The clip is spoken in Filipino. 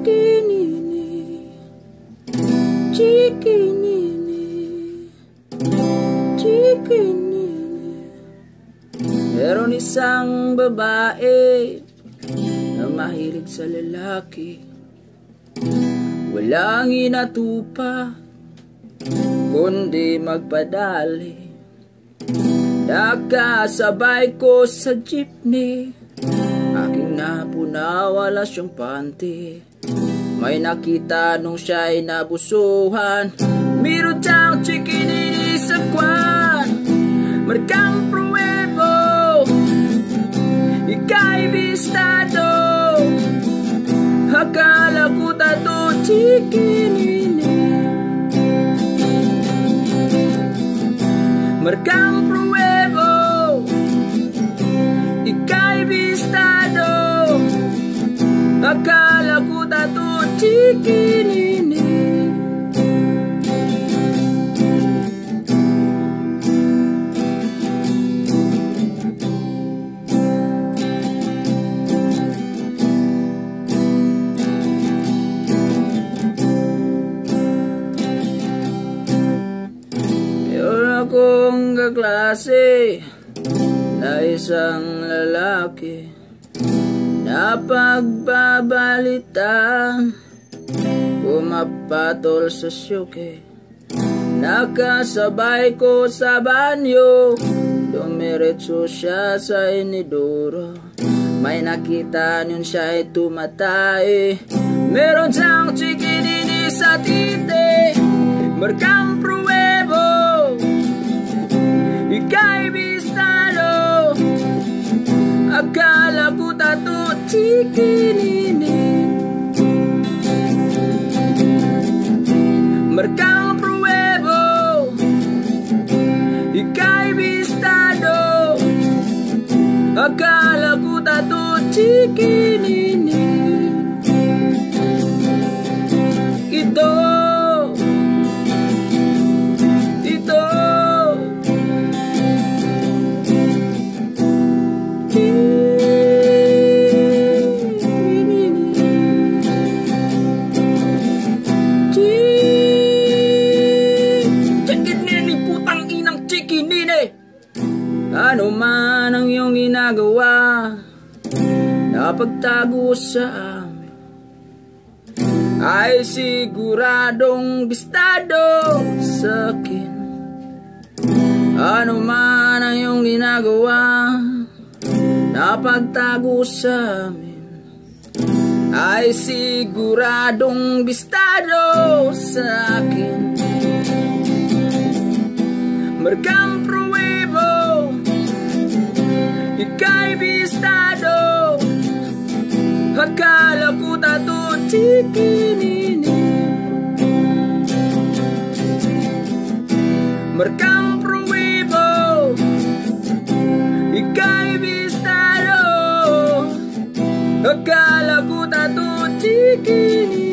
Chikinini Chikinini Chikinini Meron isang babae Na mahilig sa lalaki. Walang inatupa Kundi magpadali. Nakasabay ko sa jeepney. Aking napunawala siyang panty. May nakita nung siya'y nabusuhan. Meron siyang chikinini sa kwan. Markang pruebo Ika'y bistado. Akala ko tato chikinini. Markang akong kaklase na isang lalaki. Na pagbabalita pumapatol sa syuke nakasabay ko sa banyo dumiretso siya sa inidoro may nakita nun siya'y tumatay. Meron siyang chikinini sa tite markang tato Napagtago sa amin. Ay siguradong bistado sa akin. Ano man ang iyong ginagawa Napagtago sa amin. Ay siguradong bistado sa akin. Markang pruebo tato chikinini Markang pruebo Ika'y bistado Akala ko tato chikinini